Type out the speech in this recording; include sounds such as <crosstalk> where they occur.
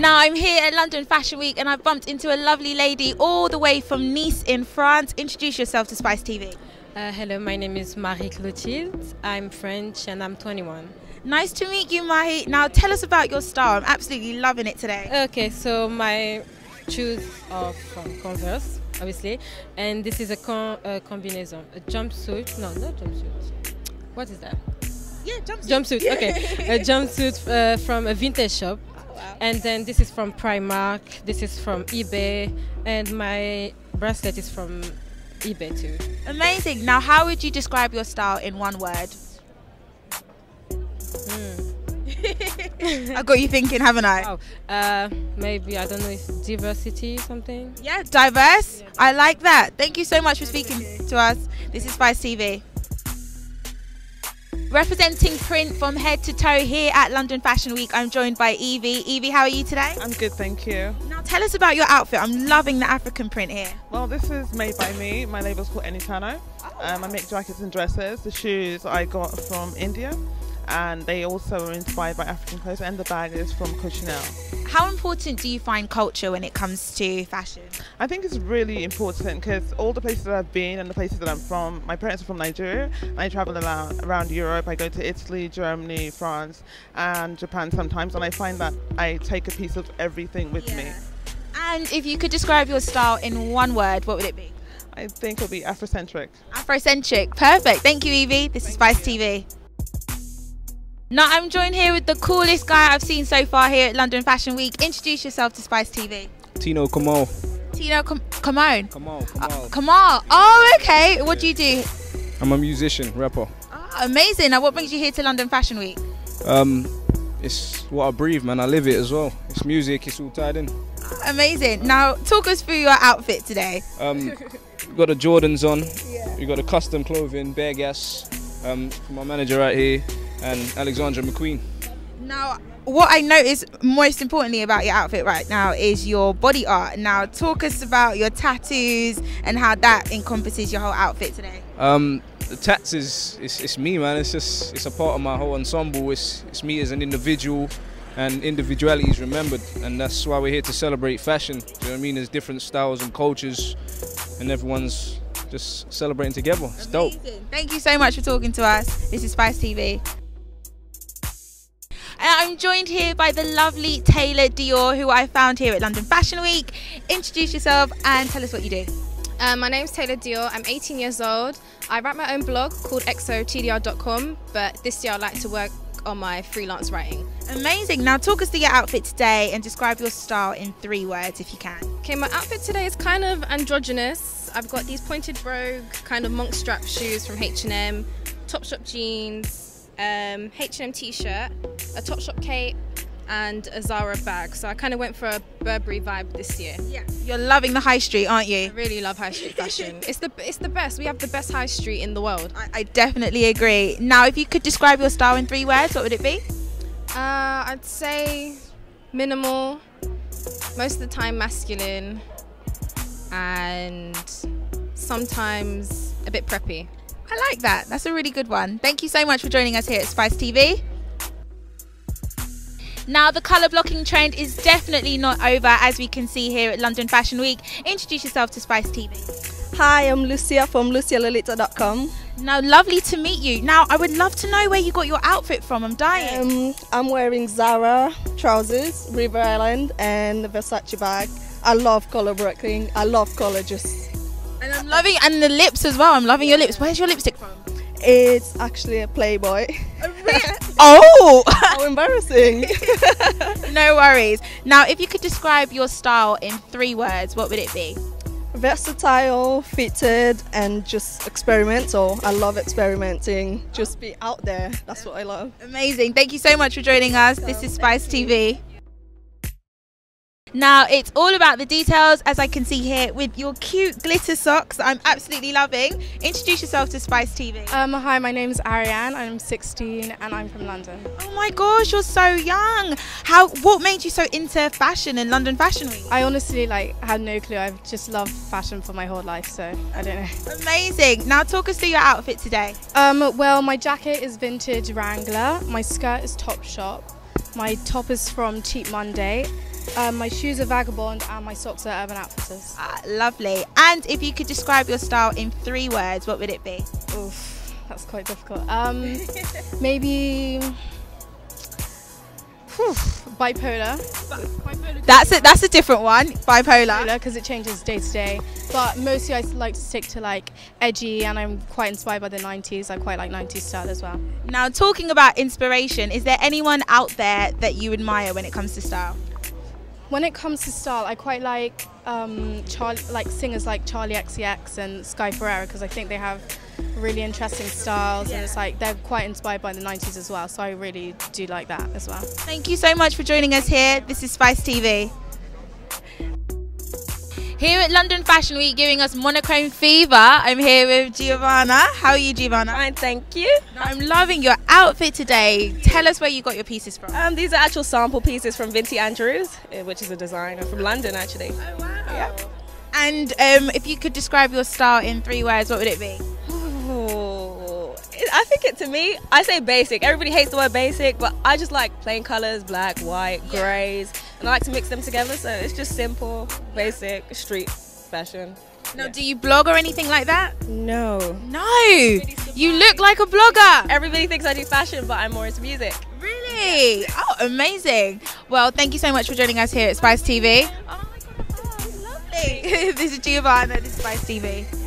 London Fashion Week and I've bumped into a lovely lady all the way from Nice in France. Introduce yourself to Spice TV. Uh, hello, my name is Marie Clotilde. I'm French and I'm 21. Nice to meet you, Marie. Now tell us about your style. I'm absolutely loving it today. Okay, so my shoes are from Converse, obviously, and this is a, con- a combination, a jumpsuit. No, not jumpsuit. What is that? Yeah, jumpsuit. Jumpsuit. Okay, <laughs> a jumpsuit uh, from a vintage shop. And then this is from Primark. This is from eBay, and my bracelet is from eBay too. Amazing. Now, how would you describe your style in one word? <laughs> I got you thinking, haven't I? Oh, uh, maybe I don't know if diversity something. Yeah, diverse. I like that. Thank you so much for speaking to us. This is Spice TV. Representing print from head to toe here at London Fashion Week, I'm joined by Evie. Evie, how are you today? I'm good, thank you. Now tell us about your outfit. I'm loving the African print here. Well, this is made by me. My label's called Enitano. Um, I make jackets and dresses. The shoes I got from India, and they also are inspired by African clothes. And the bag is from Chanel. How important do you find culture when it comes to fashion? I think it's really important because all the places that I've been and the places that I'm from, my parents are from Nigeria. I travel around, around Europe. I go to Italy, Germany, France, and Japan sometimes, and I find that I take a piece of everything with me. And if you could describe your style in one word, what would it be? I think it'll be Afrocentric. Afrocentric. Perfect. Thank you, Evie. This is Spice TV. Now I'm joined here with the coolest guy I've seen so far here at London Fashion Week. Introduce yourself to Spice TV. Tino Kamal. Tino, come, come on. Kamal, Kamal. Kamal. Oh, okay. What do you do? I'm a musician, rapper. Oh, amazing. Now, what brings you here to London Fashion Week? Um, it's what I breathe, man. I live it as well. It's music. It's all tied in. Oh, amazing. Now, talk us through your outfit today. Um, got the Jordans on. Yeah. We got the custom clothing, Bear Gas. Um, my manager right here, and Alexander McQueen. Now, what I notice most importantly about your outfit right now is your body art. Now, talk us about your tattoos and how that encompasses your whole outfit today. Um, the tats is it's, it's me, man. It's just it's a part of my whole ensemble. It's it's me as an individual, and individuality is remembered, and that's why we're here to celebrate fashion. Do you know what I mean? There's different styles and cultures, and everyone's just celebrating together. It's dope. Thank you so much for talking to us. This is Spice TV. I'm joined here by the lovely Taylor Dior, who I found here at London Fashion Week. Introduce yourself and tell us what you do. Um, my name's Taylor Dior. I'm 18 years old. I write my own blog called exotdr.com, but this year I like to work on my freelance writing. Amazing. Now talk us through your outfit today and describe your style in three words if you can. Okay, my outfit today is kind of androgynous. I've got these pointed brogue kind of monk strap shoes from H&M, Topshop jeans, um, H&M t-shirt, a Topshop cape, and a Zara bag. So I kind of went for a Burberry vibe this year. Yeah. You're loving the high street, aren't you? I really love high street fashion. <laughs> it's the it's the best. We have the best high street in the world. I, I definitely agree. Now, if you could describe your style in three words, what would it be? Uh, I'd say minimal, most of the time masculine, and sometimes a bit preppy. I like that. That's a really good one. Thank you so much for joining us here at Spice TV. Now, the colour blocking trend is definitely not over, as we can see here at London Fashion Week. Introduce yourself to Spice TV. Hi, I'm Lucia from lucialolita.com. Now, lovely to meet you. Now, I would love to know where you got your outfit from. I'm dying. Um, I'm wearing Zara trousers, River Island, and the Versace bag. I love colour blocking. I love colour just. I'm loving, and the lips as well. I'm loving your lips. Where's your lipstick from? It's actually a Playboy. <laughs> oh! How embarrassing. <laughs> no worries. Now, if you could describe your style in three words, what would it be? Versatile, fitted, and just experimental. I love experimenting. Just be out there. That's what I love. Amazing. Thank you so much for joining us. This is Spice TV. Now it's all about the details as I can see here with your cute glitter socks I'm absolutely loving. Introduce yourself to Spice TV. Um, hi, my name's Ariane. I'm 16 and I'm from London. Oh my gosh, you're so young. How? What made you so into fashion and London Fashion Week? I honestly like had no clue. I've just loved fashion for my whole life, so I don't know. Amazing. Now talk us through your outfit today. Um, well, my jacket is vintage Wrangler. My skirt is Topshop. My top is from Cheap Monday Um, my shoes are Vagabond and my socks are Urban Outfitters. Ah, lovely. And if you could describe your style in three words, what would it be? Oof, that's quite difficult. Um, <laughs> maybe whew, bipolar. That's it. That's a different one. Bipolar. because it changes day to day. But mostly I like to stick to like edgy, and I'm quite inspired by the 90s. I quite like 90s style as well. Now, talking about inspiration, is there anyone out there that you admire when it comes to style? When it comes to style, I quite like um, Charli, like singers like Charli XCX and Sky Ferreira because I think they have really interesting styles, and it's like they're quite inspired by the 90s as well. So I really do like that as well. Thank you so much for joining us here. This is Spice TV. Here at London Fashion Week, giving us monochrome fever. I'm here with Giovanna. How are you, Giovanna? Fine, thank you. I'm loving your outfit today. Tell us where you got your pieces from. Um, these are actual sample pieces from Vinti Andrews, eh, which is a designer from London, actually. Oh wow! Yeah. And um, if you could describe your style in three words, what would it be? Ooh, I think it to me, I say basic. Everybody hates the word basic, but I just like plain colors, black, white, grays, and I like to mix them together. So it's just simple, basic, street fashion. Now, do you blog or anything like that? No. No. You look like a blogger. Everybody thinks I do fashion, but I'm more into music. Really? Oh, amazing. Well, thank you so much for joining us here at Spice TV. Oh my god, lovely. <laughs> this is Giovanna, this is Spice TV.